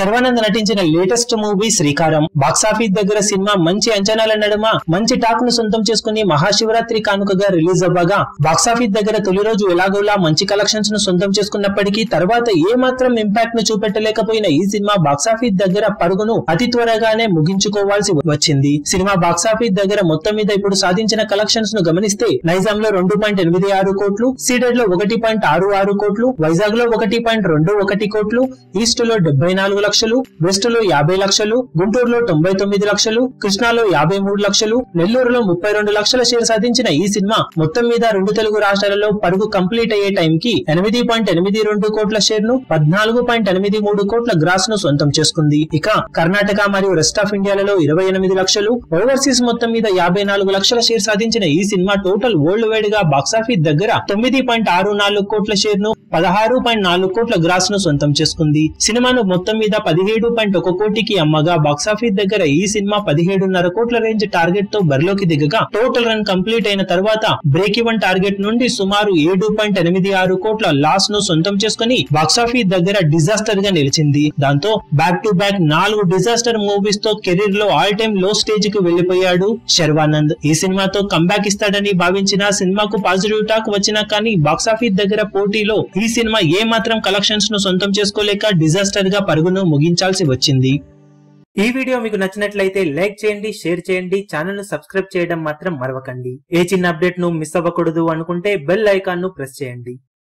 శర్వానంద్ నటించిన latest movie Sreekaram. Box office దగ్గర సినిమా మంచి అంచనాల నడుమ మంచి టాక్ను సొంతం చేసుకుని మహాశివరాత్రి కానుకగా రిలీజ్ అవ్వగా బాక్సాఫీస్ దగ్గర తొలి రోజు ఎలాగోలా మంచి కలెక్షన్స్ను సొంతం చేసుకున్నప్పటికీ తర్వాత ఏ మాత్రం ఇంపాక్ట్ను చూపెట్టలేకపోయిన ఈ సినిమా బాక్సాఫీస్ దగ్గర పరుగును అతి త్వరగానే ముగించుకోవాల్సి వచ్చింది. సినిమా బాక్సాఫీస్ దగ్గర మొత్తం మీద ఇప్పుడు సాధించిన కలెక్షన్స్ను గమనిస్తే నైజాం లో రెండు పాయింట్ ఎనిమిది ఆరు కోట్లు సీడెడ్లో ఒకటి పాయింట్ ఆరు ఆరు కోట్లు వైజాగ్లో ఒకటి పాయింట్ రెండు ఒకటి కోట్లు ఈస్ట్లో డెబ్బై నాలుగు లక్షలు వెస్ట్లో యాభై లక్షలు గుంటూరులో తొంభై తొమ్మిది లక్షలు కృష్ణాలో యాభై మూడు లక్షలు నెల్లూరులో ముప్పై రెండు లక్షల షేర్ సాధించిన ఈ సినిమా మొత్తం మీద రెండు తెలుగు రాష్ట్రాలలో పరుగు కంప్లీట్ అయ్యే టైం కి ఎనిమిది పాయింట్ ఎనిమిది రెండు కోట్ల షేర్ను పద్నాలుగు పాయింట్ ఎనిమిది మూడు కోట్ల గ్రాస్ను సొంతం చేసుకుంది. ఇక కర్ణాటక మరియు రెస్ట్ ఆఫ్ ఇండియాలలో ఇరవై ఎనిమిది లక్షలు ఓవర్సీస్ మొత్తం మీద యాభై నాలుగు లక్షల షేర్ సాధించిన ఈ సినిమా టోటల్ వరల్డ్ వైడ్గా బాక్సాఫీస్ దగ్గర తొమ్మిది పాయింట్ ఆరు నాలుగు కోట్ల షేర్ను పదహారు పాయింట్ నాలుగు కోట్ల గ్రాస్ను సొంతం చేసుకుంది. సినిమాను మొత్తం మీద పదిహేడు పాయింట్ ఒక కోటికి అమ్మగా బాక్సాఫీస్ దగ్గర ఈ సినిమా పదిహేడున్నర కోట్ల రేంజ్ టార్గెట్తో బరిలోకి దిగగా టోటల్ రన్ కంప్లీట్ అయిన తర్వాత బ్రేక్ ఈవెన్ టార్గెట్ నుండి సుమారు ఏడు పాయింట్ ఎనిమిది ఆరు కోట్ల లాస్ను సొంతం చేసుకుని బాక్సాఫీస్ దగ్గర డిజాస్టర్గా నిలిచింది. దాంతో బ్యాక్ టు బ్యాక్ నాలుగు డిజాస్టర్ మూవీస్తో కెరీర్లో ఆల్ టైమ్లో స్టేజ్కి వెళ్ళిపోయాడు శర్వానంద్. ఈ సినిమాతో కంబ్యాక్ ఇస్తాడని భావించిన సినిమాకు పాజిటివ్ టాక్ వచ్చినా కానీ బాక్సాఫీస్ దగ్గర పోటీలో ఈ సినిమా ఏ మాత్రం కలెక్షన్స్ను సొంతం చేసుకోలేక డిజాస్టర్గా పరుగును ముగించాల్సి వచ్చింది. ఈ వీడియో మీకు నచ్చినట్లయితే లైక్ చేయండి షేర్ చేయండి ఛానల్ను సబ్స్క్రైబ్ చేయడం మాత్రం మరవకండి. ఏ చిన్న అప్డేట్ను మిస్ అవ్వకూడదు అనుకుంటే బెల్ ఐకాన్ను ప్రెస్ చేయండి.